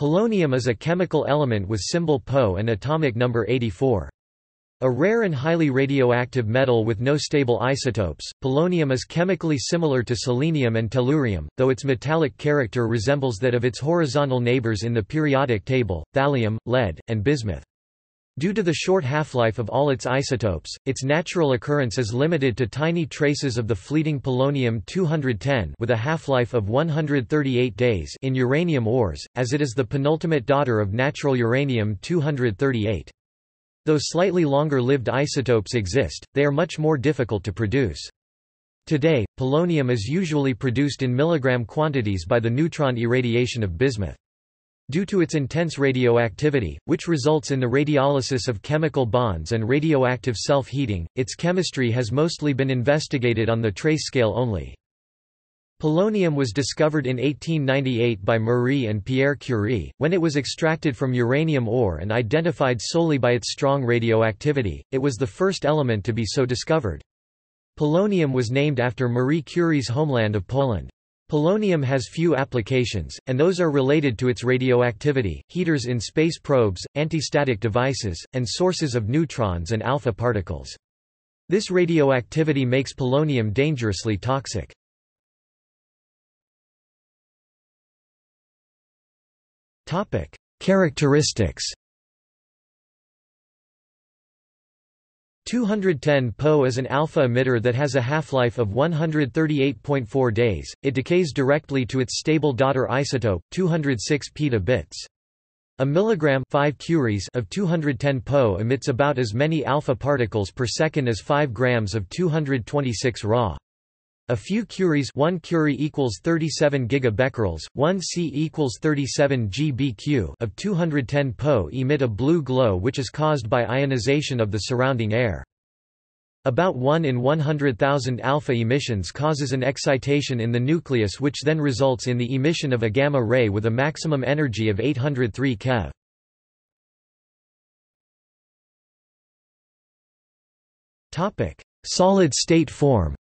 Polonium is a chemical element with symbol Po and atomic number 84. A rare and highly radioactive metal with no stable isotopes, polonium is chemically similar to selenium and tellurium, though its metallic character resembles that of its horizontal neighbors in the periodic table, thallium, lead, and bismuth. Due to the short half-life of all its isotopes, its natural occurrence is limited to tiny traces of the fleeting polonium-210 with a half-life of 138 days in uranium ores, as it is the penultimate daughter of natural uranium-238. Though slightly longer-lived isotopes exist, they are much more difficult to produce. Today, polonium is usually produced in milligram quantities by the neutron irradiation of bismuth. Due to its intense radioactivity, which results in the radiolysis of chemical bonds and radioactive self-heating, its chemistry has mostly been investigated on the trace scale only. Polonium was discovered in 1898 by Marie and Pierre Curie, when it was extracted from uranium ore and identified solely by its strong radioactivity, it was the first element to be so discovered. Polonium was named after Marie Curie's homeland of Poland. Polonium has few applications, and those are related to its radioactivity, heaters in space probes, anti-static devices, and sources of neutrons and alpha particles. This radioactivity makes polonium dangerously toxic. Characteristics 210 Po is an alpha emitter that has a half-life of 138.4 days. It decays directly to its stable daughter isotope, 206 petabits. A milligram 5 curies of 210 Po emits about as many alpha particles per second as 5 grams of 226 Ra. A few curies 1 curie equals 37 gigabecquerels, 1 C equals 37 GBq of 210 Po emit a blue glow which is caused by ionization of the surrounding air. About 1 in 100,000 alpha emissions causes an excitation in the nucleus which then results in the emission of a gamma ray with a maximum energy of 803 keV. Solid-state form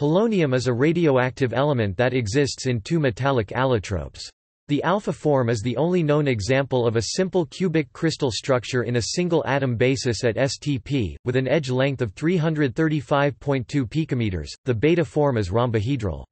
Polonium is a radioactive element that exists in two metallic allotropes. The alpha form is the only known example of a simple cubic crystal structure in a single atom basis at STP, with an edge length of 335.2 picometers. The beta form is rhombohedral.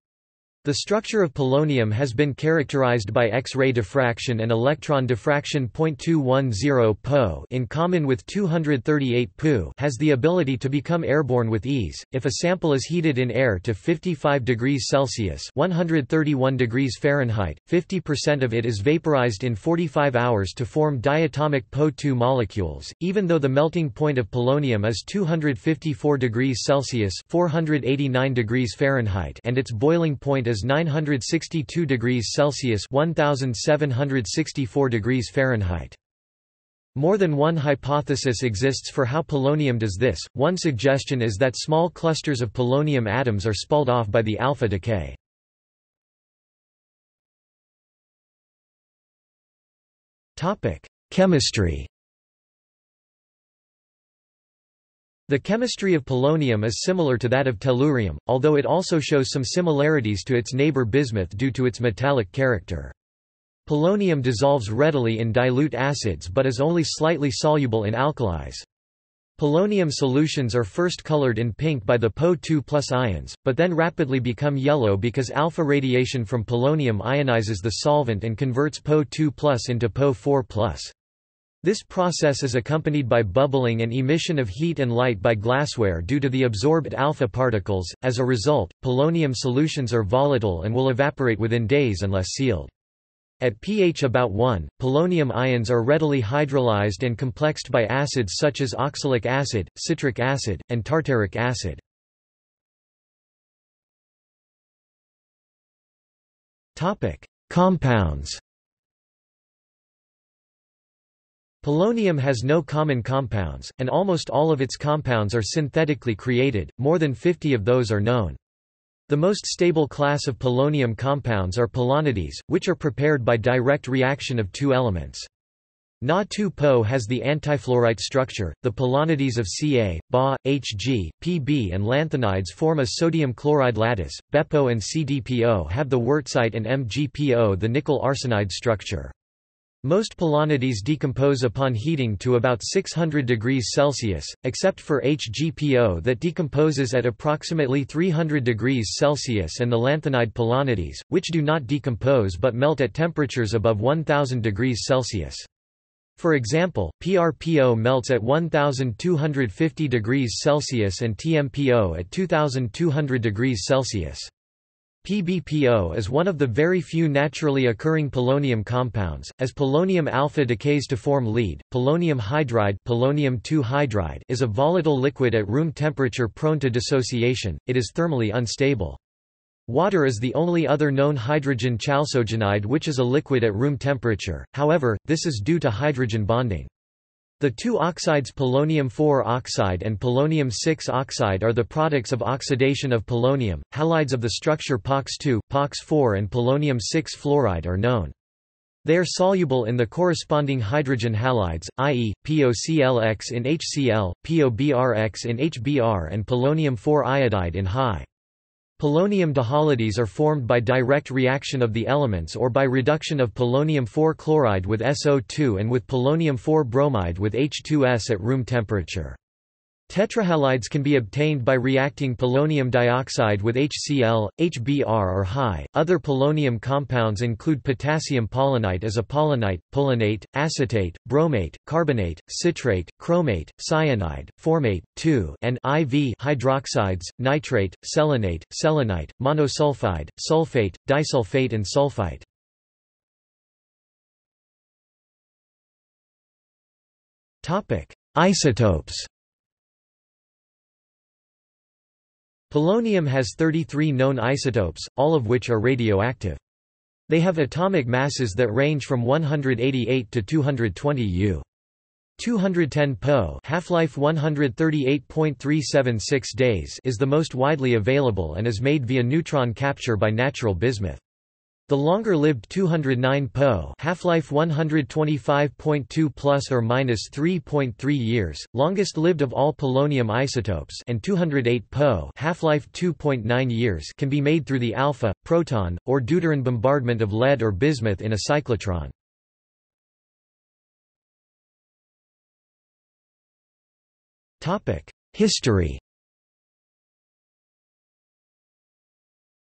The structure of polonium has been characterized by X-ray diffraction and electron diffraction. 0.210 Po in common with 238 Pu has the ability to become airborne with ease. If a sample is heated in air to 55 degrees Celsius (131 degrees Fahrenheit), 50% of it is vaporized in 45 hours to form diatomic Po2 molecules. Even though the melting point of polonium is 254 degrees Celsius (489 degrees Fahrenheit) and its boiling point is is 962 degrees Celsius 1764 degrees Fahrenheit. More than one hypothesis exists for how polonium does this. One suggestion is that small clusters of polonium atoms are spalled off by the alpha decay. Chemistry The chemistry of polonium is similar to that of tellurium, although it also shows some similarities to its neighbor bismuth due to its metallic character. Polonium dissolves readily in dilute acids but is only slightly soluble in alkalis. Polonium solutions are first colored in pink by the Po2 plus ions, but then rapidly become yellow because alpha radiation from polonium ionizes the solvent and converts Po2 plus into Po4 plus. This process is accompanied by bubbling and emission of heat and light by glassware due to the absorbed alpha particles. As a result, polonium solutions are volatile and will evaporate within days unless sealed. At pH about 1, polonium ions are readily hydrolyzed and complexed by acids such as oxalic acid, citric acid, and tartaric acid. Topic: Compounds Polonium has no common compounds, and almost all of its compounds are synthetically created, more than 50 of those are known. The most stable class of polonium compounds are polonides, which are prepared by direct reaction of two elements. Na2-Po has the antifluorite structure. The polonides of Ca, Ba, Hg, Pb and lanthanides form a sodium chloride lattice. BePo and CdPo have the wurtzite and MgPo the nickel arsenide structure. Most polonides decompose upon heating to about 600 degrees Celsius, except for HgPO that decomposes at approximately 300 degrees Celsius and the lanthanide polonides, which do not decompose but melt at temperatures above 1000 degrees Celsius. For example, PRPO melts at 1250 degrees Celsius and TMPO at 2200 degrees Celsius. PbPO is one of the very few naturally occurring polonium compounds, as polonium alpha decays to form lead. Polonium hydride, polonium hydride is a volatile liquid at room temperature prone to dissociation, it is thermally unstable. Water is the only other known hydrogen chalcogenide which is a liquid at room temperature, however, this is due to hydrogen bonding. The two oxides polonium-4 oxide and polonium-6 oxide are the products of oxidation of polonium. Halides of the structure POX2, POX4 and polonium-6 fluoride are known. They are soluble in the corresponding hydrogen halides, i.e., POClX in HCl, POBrX in HBr and polonium-4 iodide in high. Polonium dihalides are formed by direct reaction of the elements or by reduction of polonium-4 chloride with SO2 and with polonium-4 bromide with H2S at room temperature. Tetrahalides can be obtained by reacting polonium dioxide with HCl, HBr or high. Other polonium compounds include potassium polonite as a polonite, polonate, acetate, bromate, carbonate, citrate, chromate, cyanide, formate, 2 and IV hydroxides, nitrate, selenate, selenite, monosulfide, sulfate, disulfate and sulfite. Topic: Isotopes Polonium has 33 known isotopes, all of which are radioactive. They have atomic masses that range from 188 to 220 U. 210 Po half-life 138.376 days is the most widely available and is made via neutron capture by natural bismuth. The longer-lived 209 Po, half-life 125.2 plus or minus 3.3 years, longest-lived of all polonium isotopes, and 208 Po, half-life 2.9 years, can be made through the alpha, proton, or deuteron bombardment of lead or bismuth in a cyclotron. Topic: History.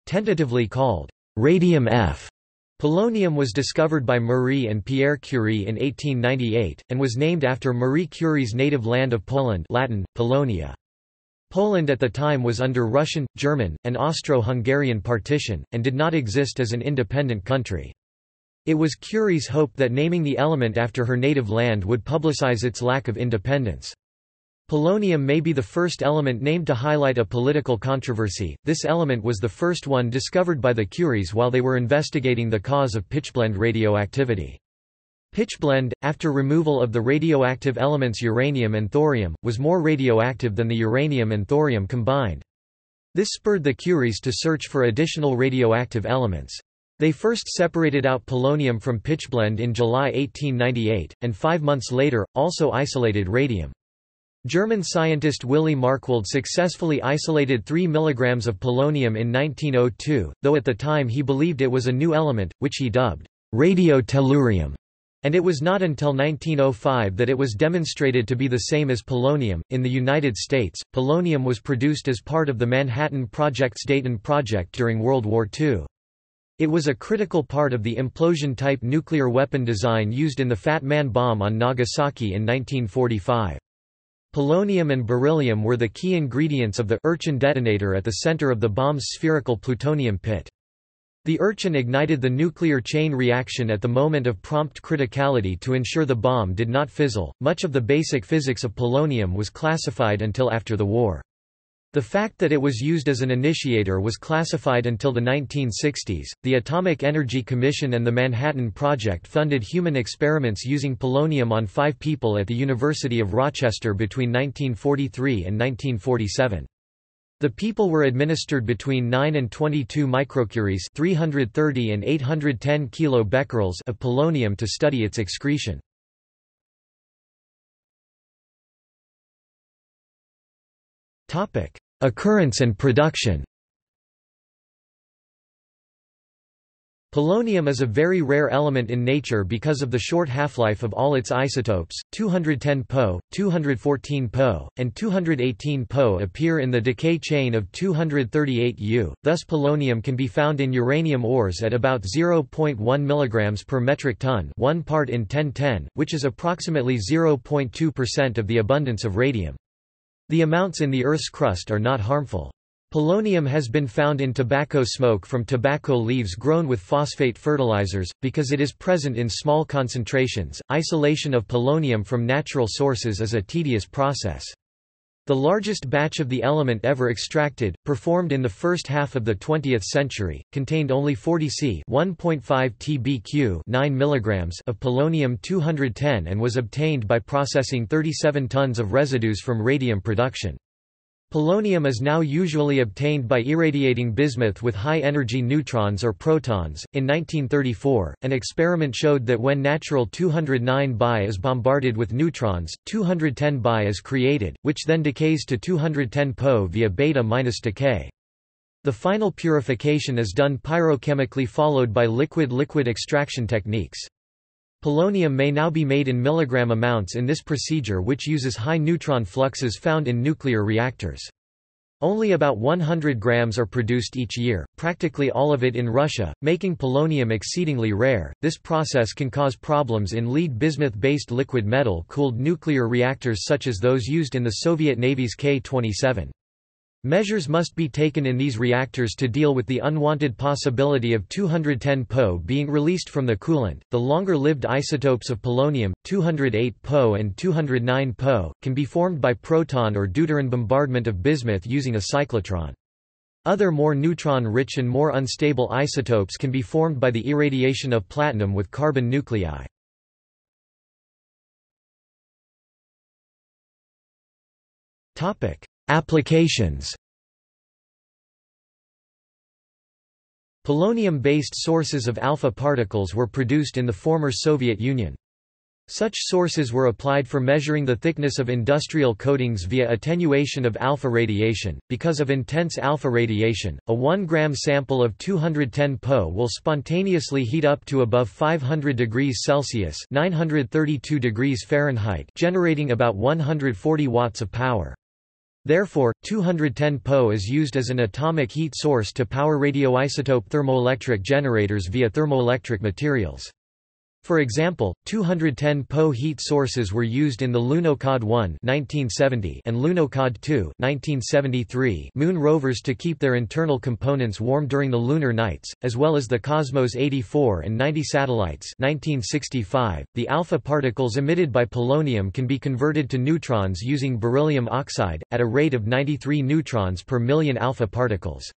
Tentatively called Radium F. Polonium was discovered by Marie and Pierre Curie in 1898, and was named after Marie Curie's native land of Poland Latin, Polonia. Poland at the time was under Russian, German, and Austro-Hungarian partition, and did not exist as an independent country. It was Curie's hope that naming the element after her native land would publicize its lack of independence. Polonium may be the first element named to highlight a political controversy. This element was the first one discovered by the Curies while they were investigating the cause of pitchblende radioactivity. Pitchblende, after removal of the radioactive elements uranium and thorium, was more radioactive than the uranium and thorium combined. This spurred the Curies to search for additional radioactive elements. They first separated out polonium from pitchblende in July 1898, and five months later, also isolated radium. German scientist Willy Marckwald successfully isolated 3 mg of polonium in 1902, though at the time he believed it was a new element, which he dubbed radio-tellurium, and it was not until 1905 that it was demonstrated to be the same as polonium. In the United States, polonium was produced as part of the Manhattan Project's Dayton Project during World War II. It was a critical part of the implosion-type nuclear weapon design used in the Fat Man bomb on Nagasaki in 1945. Polonium and beryllium were the key ingredients of the Urchin detonator at the center of the bomb's spherical plutonium pit. The Urchin ignited the nuclear chain reaction at the moment of prompt criticality to ensure the bomb did not fizzle. Much of the basic physics of polonium was classified until after the war. The fact that it was used as an initiator was classified until the 1960s. The Atomic Energy Commission and the Manhattan Project funded human experiments using polonium on five people at the University of Rochester between 1943 and 1947. The people were administered between 9 and 22 microcuries 330 and 810 kilobecquerels of polonium to study its excretion. Occurrence and production Polonium is a very rare element in nature because of the short half-life of all its isotopes. 210 Po, 214 Po, and 218 Po appear in the decay chain of 238 U. Thus polonium can be found in uranium ores at about 0.1 mg per metric ton, 1 part in 1010, which is approximately 0.2% of the abundance of radium. The amounts in the Earth's crust are not harmful. Polonium has been found in tobacco smoke from tobacco leaves grown with phosphate fertilizers, because it is present in small concentrations. Isolation of polonium from natural sources is a tedious process. The largest batch of the element ever extracted, performed in the first half of the 20th century, contained only 40 C 1.5 tbq 9 mg of polonium-210 and was obtained by processing 37 tons of residues from radium production. Polonium is now usually obtained by irradiating bismuth with high-energy neutrons or protons. In 1934, an experiment showed that when natural 209 Bi is bombarded with neutrons, 210 Bi is created, which then decays to 210 Po via beta minus decay. The final purification is done pyrochemically followed by liquid-liquid extraction techniques. Polonium may now be made in milligram amounts in this procedure which uses high neutron fluxes found in nuclear reactors. Only about 100 grams are produced each year, practically all of it in Russia, making polonium exceedingly rare. This process can cause problems in lead bismuth-based liquid metal-cooled nuclear reactors such as those used in the Soviet Navy's K-27. Measures must be taken in these reactors to deal with the unwanted possibility of 210 Po being released from the coolant. The longer lived isotopes of polonium, 208 Po and 209 Po, can be formed by proton or deuteron bombardment of bismuth using a cyclotron. Other more neutron-rich and more unstable isotopes can be formed by the irradiation of platinum with carbon nuclei. Topic: Applications Polonium-based sources of alpha particles were produced in the former Soviet Union. Such sources were applied for measuring the thickness of industrial coatings via attenuation of alpha radiation. Because of intense alpha radiation, a 1 gram sample of 210 Po will spontaneously heat up to above 500 degrees Celsius (932 degrees Fahrenheit), generating about 140 watts of power. Therefore, 210 Po is used as an atomic heat source to power radioisotope thermoelectric generators via thermoelectric materials. For example, 210 Po heat sources were used in the Lunokhod 1 1970 and Lunokhod 2 1973 moon rovers to keep their internal components warm during the lunar nights, as well as the Cosmos 84 and 90 satellites 1965. .The alpha particles emitted by polonium can be converted to neutrons using beryllium oxide, at a rate of 93 neutrons per million alpha particles.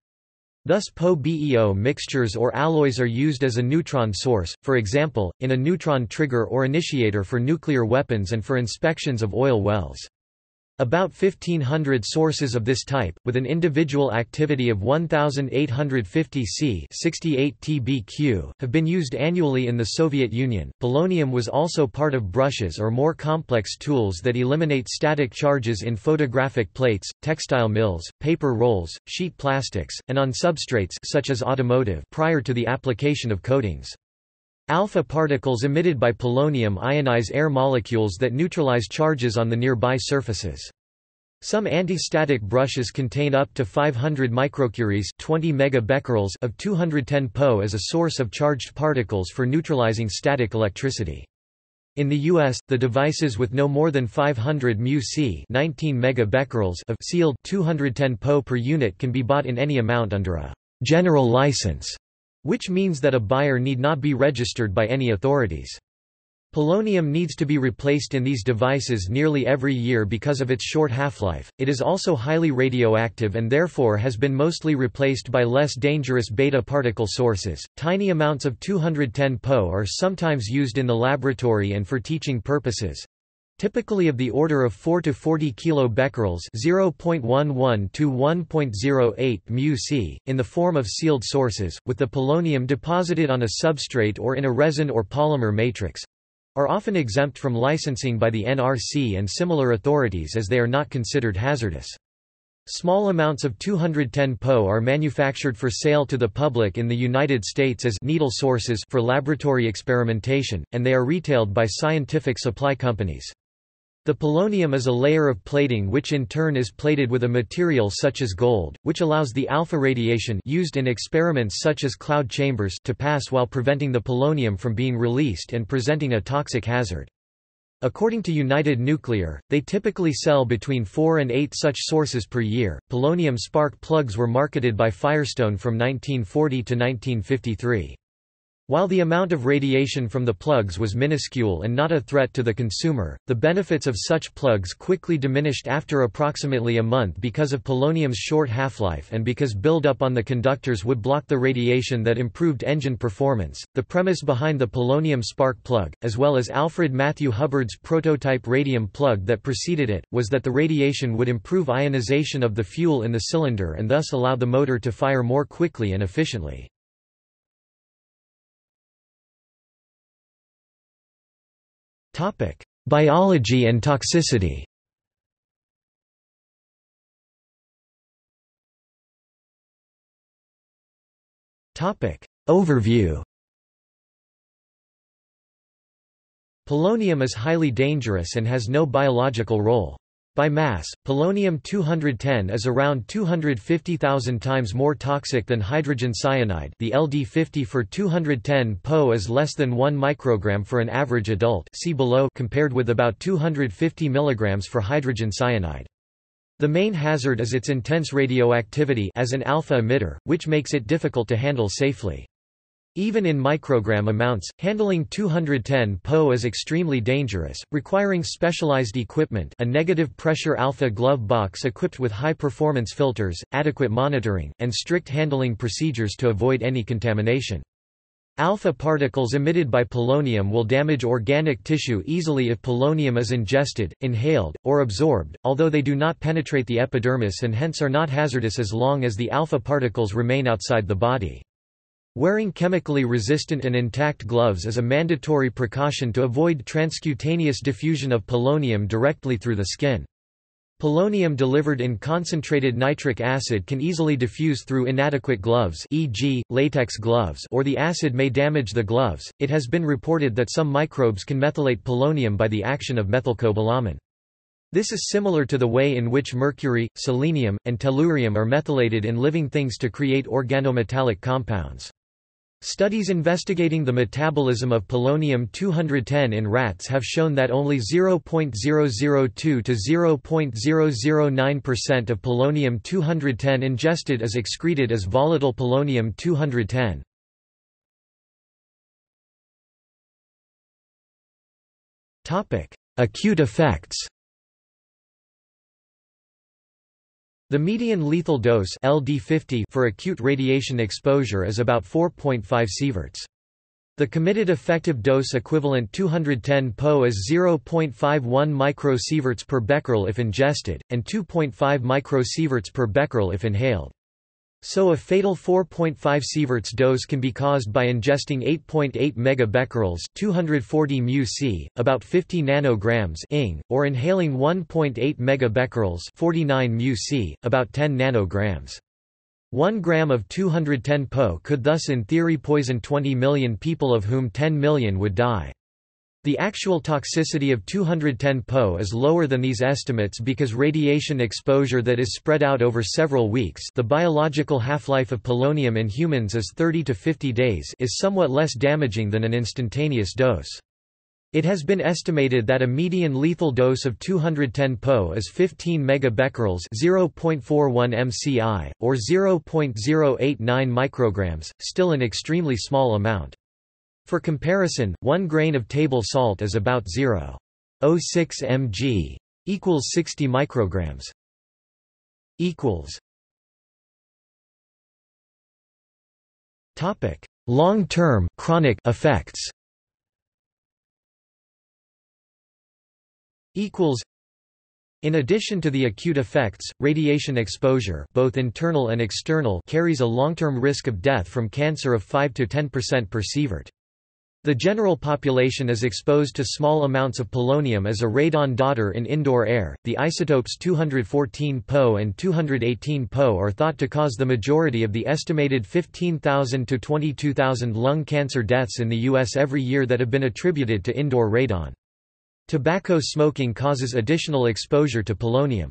Thus Po-BeO mixtures or alloys are used as a neutron source, for example, in a neutron trigger or initiator for nuclear weapons and for inspections of oil wells. About 1500 sources of this type, with an individual activity of 1850 C 68 TBq, have been used annually in the Soviet Union. Polonium was also part of brushes or more complex tools that eliminate static charges in photographic plates, textile mills, paper rolls, sheet plastics, and on substrates such as automotive prior to the application of coatings. Alpha particles emitted by polonium ionize air molecules that neutralize charges on the nearby surfaces. Some anti-static brushes contain up to 500 microcuries 20 megabecquerels of 210 Po as a source of charged particles for neutralizing static electricity. In the US, the devices with no more than 500 μc 19 megabecquerels of sealed 210 Po per unit can be bought in any amount under a general license which means that a buyer need not be registered by any authorities. Polonium needs to be replaced in these devices nearly every year because of its short half-life. It is also highly radioactive and therefore has been mostly replaced by less dangerous beta particle sources. Tiny amounts of 210 Po are sometimes used in the laboratory and for teaching purposes typically of the order of 4 to 40 kilobecquerels (0.11 to 1.08 μc), in the form of sealed sources, with the polonium deposited on a substrate or in a resin or polymer matrix, are often exempt from licensing by the NRC and similar authorities as they are not considered hazardous. Small amounts of 210 Po are manufactured for sale to the public in the United States as needle sources for laboratory experimentation, and they are retailed by scientific supply companies. The polonium is a layer of plating which in turn is plated with a material such as gold, which allows the alpha radiation used in experiments such as cloud chambers to pass while preventing the polonium from being released and presenting a toxic hazard. According to United Nuclear, they typically sell between 4 and 8 such sources per year. Polonium spark plugs were marketed by Firestone from 1940 to 1953. While the amount of radiation from the plugs was minuscule and not a threat to the consumer, the benefits of such plugs quickly diminished after approximately a month because of polonium's short half-life and because buildup on the conductors would block the radiation that improved engine performance. The premise behind the polonium spark plug, as well as Alfred Matthew Hubbard's prototype radium plug that preceded it, was that the radiation would improve ionization of the fuel in the cylinder and thus allow the motor to fire more quickly and efficiently. Biology and toxicity Overview Polonium is highly dangerous and has no biological role. By mass, polonium-210 is around 250,000 times more toxic than hydrogen cyanide the LD50 for 210 Po is less than 1 microgram for an average adult see below compared with about 250 mg for hydrogen cyanide. The main hazard is its intense radioactivity as an alpha emitter, which makes it difficult to handle safely. Even in microgram amounts, handling 210 Po is extremely dangerous, requiring specialized equipment a negative pressure alpha glove box equipped with high-performance filters, adequate monitoring, and strict handling procedures to avoid any contamination. Alpha particles emitted by polonium will damage organic tissue easily if polonium is ingested, inhaled, or absorbed, although they do not penetrate the epidermis and hence are not hazardous as long as the alpha particles remain outside the body. Wearing chemically resistant and intact gloves is a mandatory precaution to avoid transcutaneous diffusion of polonium directly through the skin. Polonium delivered in concentrated nitric acid can easily diffuse through inadequate gloves e.g., latex gloves or the acid may damage the gloves. It has been reported that some microbes can methylate polonium by the action of methylcobalamin. This is similar to the way in which mercury, selenium, and tellurium are methylated in living things to create organometallic compounds. Studies investigating the metabolism of polonium-210 in rats have shown that only 0.002 to 0.009% of polonium-210 ingested is excreted as volatile polonium-210. Acute effects The median lethal dose LD50 for acute radiation exposure is about 4.5 sieverts. The committed effective dose equivalent 210 Po is 0.51 microsieverts per becquerel if ingested, and 2.5 microsieverts per becquerel if inhaled. So a fatal 4.5 sieverts dose can be caused by ingesting 8.8 megabecquerels 240 μc, about 50 nanograms ing, or inhaling 1.8 megabecquerels 49 μc, about 10 nanograms. 1 gram of 210 Po could thus in theory poison 20 million people of whom 10 million would die. The actual toxicity of 210 Po is lower than these estimates because radiation exposure that is spread out over several weeks the biological half-life of polonium in humans is 30 to 50 days is somewhat less damaging than an instantaneous dose. It has been estimated that a median lethal dose of 210 Po is 15 megabecquerels (0.41 mci) or 0.089 micrograms, still an extremely small amount. For comparison, 1 grain of table salt is about 0.06 mg equals 60 micrograms equals Topic: Long-term chronic effects. Equals. In addition to the acute effects, radiation exposure, both internal and external, carries a long-term risk of death from cancer of 5 to 10% per sievert. The general population is exposed to small amounts of polonium as a radon daughter in indoor air. The isotopes 214 Po and 218 Po are thought to cause the majority of the estimated 15,000 to 22,000 lung cancer deaths in the U.S. every year that have been attributed to indoor radon. Tobacco smoking causes additional exposure to polonium.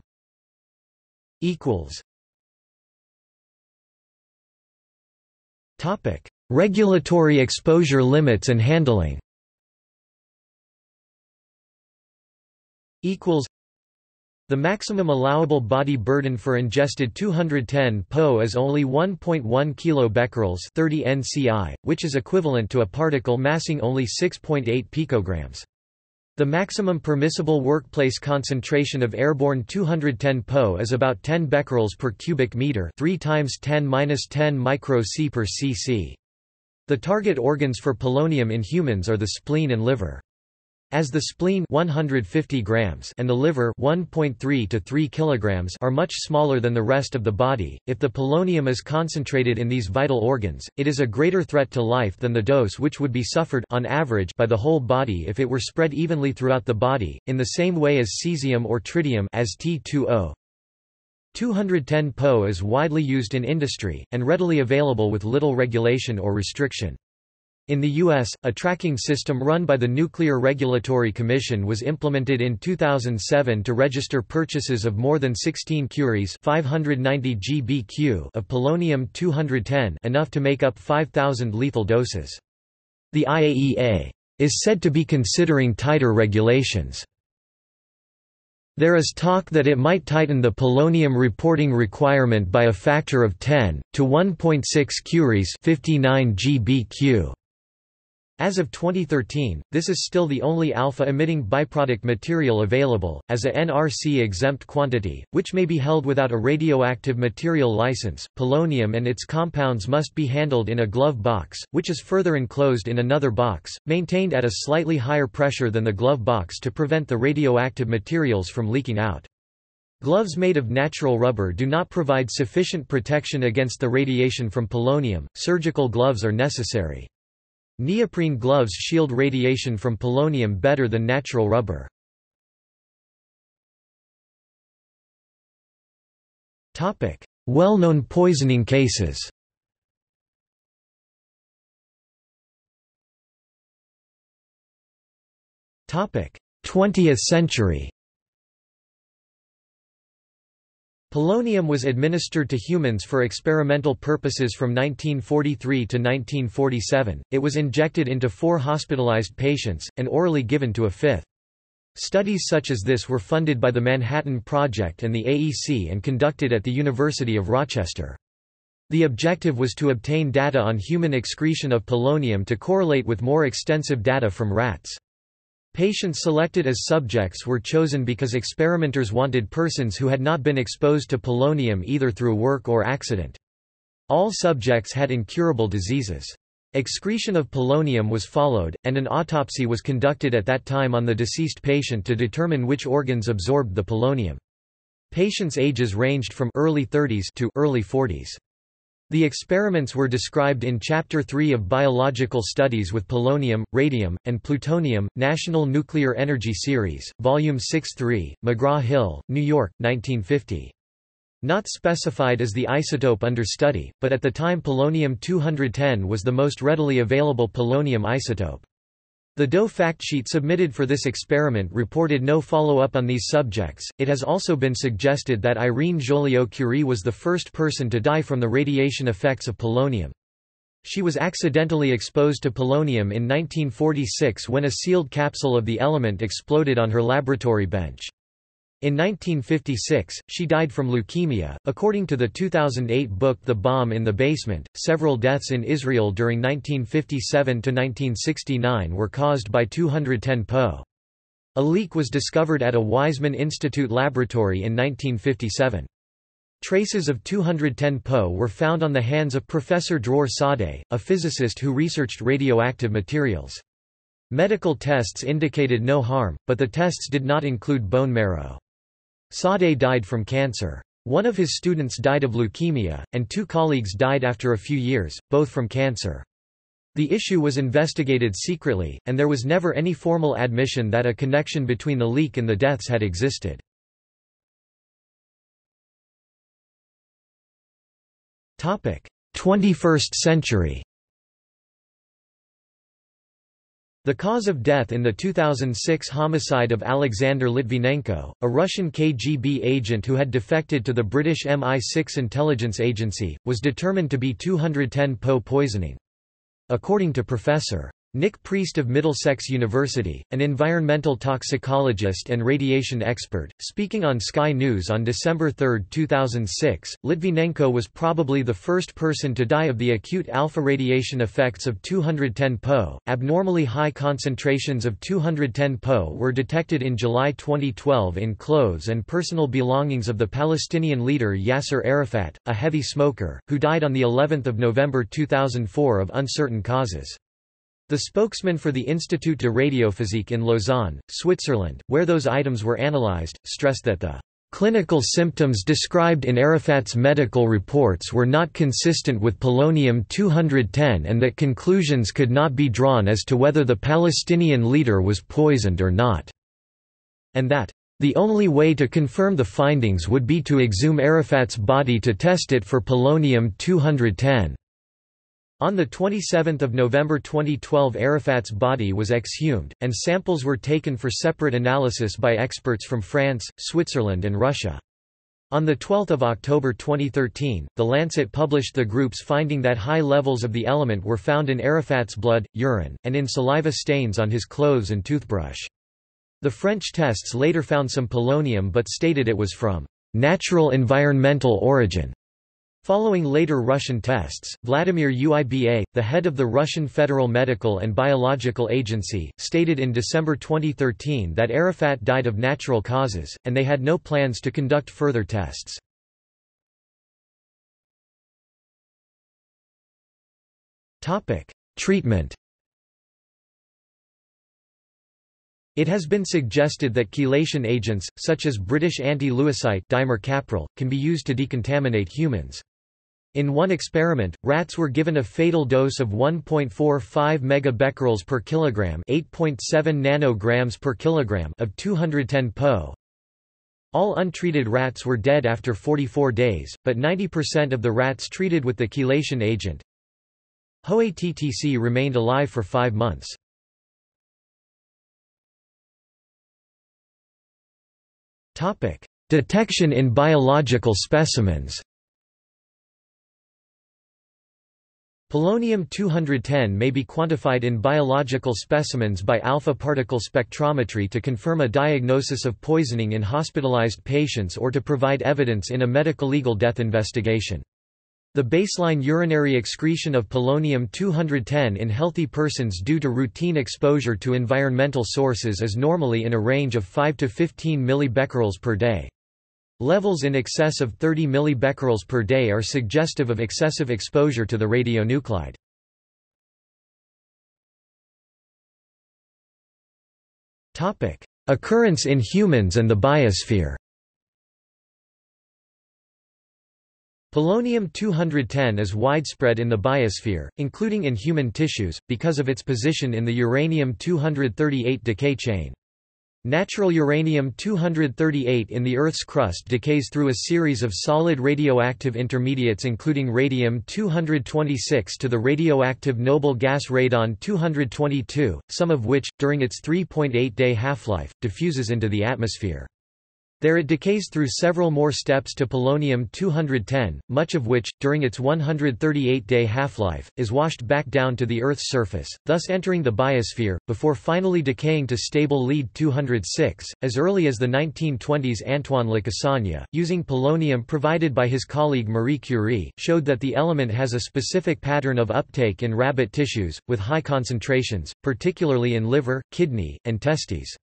Topic. Regulatory exposure limits and handling the maximum allowable body burden for ingested 210 Po is only 1.1 kilobecquerels 30 nci, which is equivalent to a particle massing only 6.8 picograms. The maximum permissible workplace concentration of airborne 210 Po is about 10 becquerels per cubic meter, 3 times 10^-10 micro c per cc. The target organs for polonium in humans are the spleen and liver. As the spleen 150 grams and the liver 1.3 to 3 kilograms are much smaller than the rest of the body, if the polonium is concentrated in these vital organs, it is a greater threat to life than the dose which would be suffered on average by the whole body if it were spread evenly throughout the body, in the same way as cesium or tritium as T2O. 210 Po is widely used in industry, and readily available with little regulation or restriction. In the U.S., a tracking system run by the Nuclear Regulatory Commission was implemented in 2007 to register purchases of more than 16 curies 590 GBq of polonium-210 enough to make up 5,000 lethal doses. The IAEA is said to be considering tighter regulations. There is talk that it might tighten the polonium reporting requirement by a factor of 10, to 1.6 curies 59 GBq. As of 2013, this is still the only alpha-emitting byproduct material available, as a NRC-exempt quantity, which may be held without a radioactive material license. Polonium and its compounds must be handled in a glove box, which is further enclosed in another box, maintained at a slightly higher pressure than the glove box to prevent the radioactive materials from leaking out. Gloves made of natural rubber do not provide sufficient protection against the radiation from polonium, surgical gloves are necessary. Neoprene gloves shield radiation from polonium better than natural rubber. Well-known poisoning cases Topic: 20th century. Polonium was administered to humans for experimental purposes from 1943 to 1947, it was injected into four hospitalized patients, and orally given to a fifth. Studies such as this were funded by the Manhattan Project and the AEC and conducted at the University of Rochester. The objective was to obtain data on human excretion of polonium to correlate with more extensive data from rats. Patients selected as subjects were chosen because experimenters wanted persons who had not been exposed to polonium either through work or accident. All subjects had incurable diseases. Excretion of polonium was followed, and an autopsy was conducted at that time on the deceased patient to determine which organs absorbed the polonium. Patients' ages ranged from early 30s to early 40s. The experiments were described in Chapter 3 of Biological Studies with Polonium, Radium, and Plutonium, National Nuclear Energy Series, Volume 6-3, McGraw-Hill, New York, 1950. Not specified as the isotope under study, but at the time polonium-210 was the most readily available polonium isotope. The DOE factsheet submitted for this experiment reported no follow-up on these subjects. It has also been suggested that Irene Joliot-Curie was the first person to die from the radiation effects of polonium. She was accidentally exposed to polonium in 1946 when a sealed capsule of the element exploded on her laboratory bench. In 1956, she died from leukemia. According to the 2008 book The Bomb in the Basement, several deaths in Israel during 1957 to 1969 were caused by 210 Po. A leak was discovered at a Weizmann Institute laboratory in 1957. Traces of 210 Po were found on the hands of Professor Dror Sadeh, a physicist who researched radioactive materials. Medical tests indicated no harm, but the tests did not include bone marrow. Sadeh died from cancer. One of his students died of leukemia, and two colleagues died after a few years, both from cancer. The issue was investigated secretly, and there was never any formal admission that a connection between the leak and the deaths had existed. Topic: 21st century The cause of death in the 2006 homicide of Alexander Litvinenko, a Russian KGB agent who had defected to the British MI6 intelligence agency, was determined to be 210-Po poisoning. According to Professor. Nick Priest of Middlesex University, an environmental toxicologist and radiation expert, speaking on Sky News on December 3, 2006, Litvinenko was probably the first person to die of the acute alpha radiation effects of 210 Po. Abnormally high concentrations of 210 Po were detected in July 2012 in clothes and personal belongings of the Palestinian leader Yasser Arafat, a heavy smoker, who died on the 11th of November 2004 of uncertain causes. The spokesman for the Institut de Radiophysique in Lausanne, Switzerland, where those items were analyzed, stressed that the clinical symptoms described in Arafat's medical reports were not consistent with polonium-210 and that conclusions could not be drawn as to whether the Palestinian leader was poisoned or not, and that the only way to confirm the findings would be to exhume Arafat's body to test it for polonium-210. On 27 November 2012 Arafat's body was exhumed, and samples were taken for separate analysis by experts from France, Switzerland and Russia. On 12 October 2013, The Lancet published the group's finding that high levels of the element were found in Arafat's blood, urine, and in saliva stains on his clothes and toothbrush. The French tests later found some polonium but stated it was from natural environmental origin. Following later Russian tests, Vladimir Uiba, the head of the Russian Federal Medical and Biological Agency, stated in December 2013 that Arafat died of natural causes, and they had no plans to conduct further tests. Treatment It has been suggested that chelation agents, such as British anti-Lewisite can be used to decontaminate humans. In one experiment, rats were given a fatal dose of 1.45 megabecquerels per kilogram, 8.7 nanograms per kilogram of 210 Po. All untreated rats were dead after 44 days, but 90% of the rats treated with the chelation agent HOATTC remained alive for 5 months. Topic: Detection in biological specimens. Polonium-210 may be quantified in biological specimens by alpha particle spectrometry to confirm a diagnosis of poisoning in hospitalized patients or to provide evidence in a medical-legal death investigation. The baseline urinary excretion of polonium-210 in healthy persons due to routine exposure to environmental sources is normally in a range of 5 to 15 millibecquerels per day. Levels in excess of 30 millibecquerels per day are suggestive of excessive exposure to the radionuclide. Topic: Occurrence in humans and the biosphere Polonium-210 is widespread in the biosphere, including in human tissues, because of its position in the uranium-238 decay chain. Natural uranium-238 in the Earth's crust decays through a series of solid radioactive intermediates including radium-226 to the radioactive noble gas radon-222, some of which, during its 3.8-day half-life, diffuses into the atmosphere. There it decays through several more steps to polonium-210, much of which, during its 138-day half-life, is washed back down to the Earth's surface, thus entering the biosphere, before finally decaying to stable lead-206. As early as the 1920s Antoine Lacassagne, using polonium provided by his colleague Marie Curie, showed that the element has a specific pattern of uptake in rabbit tissues, with high concentrations, particularly in liver, kidney, and testes.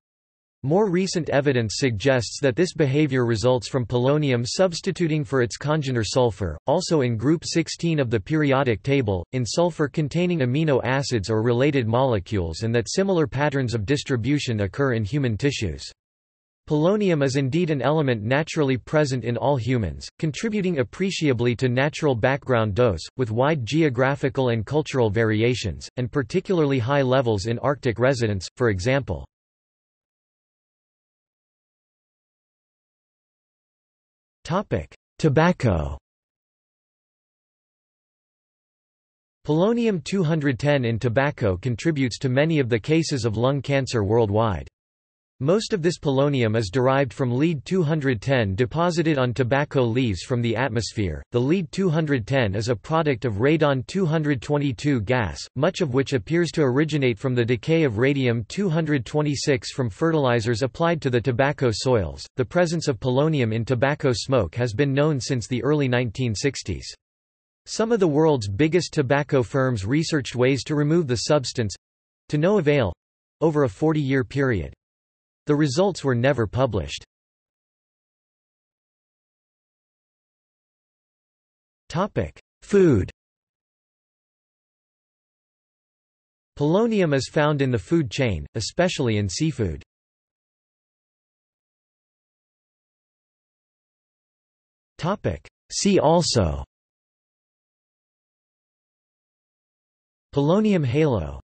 More recent evidence suggests that this behavior results from polonium substituting for its congener sulfur, also in group 16 of the periodic table, in sulfur-containing amino acids or related molecules and that similar patterns of distribution occur in human tissues. Polonium is indeed an element naturally present in all humans, contributing appreciably to natural background dose, with wide geographical and cultural variations, and particularly high levels in Arctic residents, for example. Tobacco Polonium-210 in tobacco contributes to many of the cases of lung cancer worldwide. Most of this polonium is derived from lead-210 deposited on tobacco leaves from the atmosphere. The lead-210 is a product of radon-222 gas, much of which appears to originate from the decay of radium-226 from fertilizers applied to the tobacco soils. The presence of polonium in tobacco smoke has been known since the early 1960s. Some of the world's biggest tobacco firms researched ways to remove the substance to no avail over a 40-year period. The results were never published. Food. Polonium is found in the food chain, especially in seafood. See also. Polonium halo